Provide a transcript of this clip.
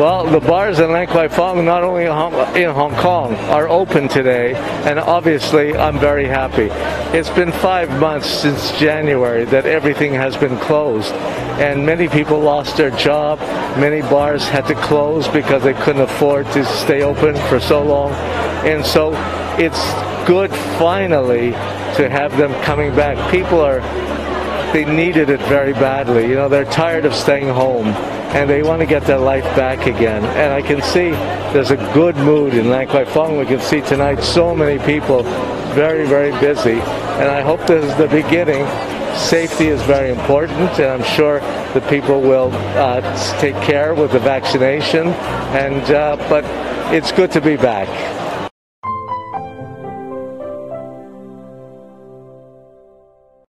Well, the bars in Lan Kwai Fong, not only in Hong Kong, are open today, and obviously I'm very happy. It's been five months since January that everything has been closed, and many people lost their job. Many bars had to close because they couldn't afford to stay open for so long, and so it's good finally to have them coming back. People are they needed it very badly. You know, they're tired of staying home and they want to get their life back again. And I can see there's a good mood in Lan Kwai Fong. We can see tonight so many people very, very busy. And I hope this is the beginning. Safety is very important, and I'm sure the people will uh, take care with the vaccination. And uh, but it's good to be back.